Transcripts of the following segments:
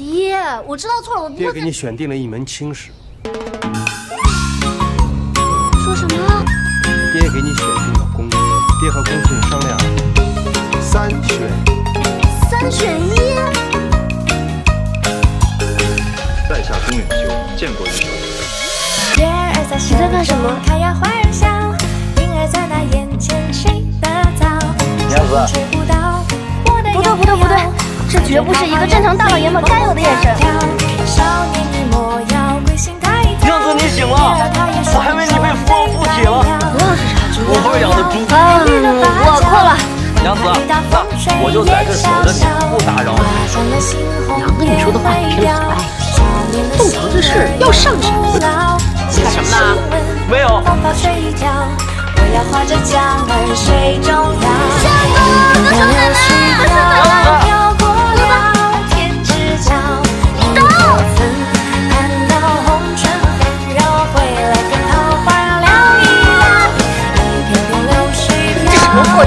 爹，我知道错了，我不会。爹给你选定了一门亲事。说什么？爹给你选定了公司，爹和公司商量，三选一。三选一。在下钟远修，见过云小姐。你在干什么？娘子。绝不是一个正常大老爷们该有的眼神。娘子，你醒了，我还以为你被父王附体了。我不是养的猪。我困了。娘子，那我就在这守着你，不打扰你。娘跟你说的话你听了嘴，洞房这事要上什么呢？没有。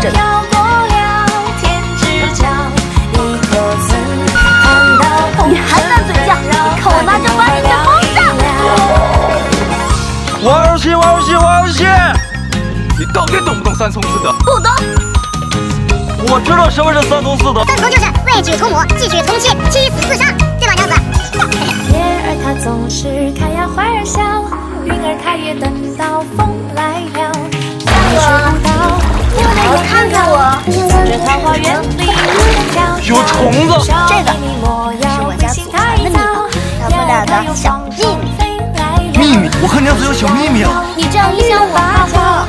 或者，你还拌嘴犟？你看我拿这把你给轰炸！玩游戏，玩游戏，玩游戏！你到底懂不懂三从四德？不懂。我知道什么是三从四德。三从就是未娶从母，继娶从妻，妻死自杀，对吧，娘子？叶儿它总是开呀花儿笑，云儿开也等到风来了。有虫子。这个是我家祖传的秘方，咱们俩的小秘密。秘密？我看娘子有小秘密啊！你这样影响我画画。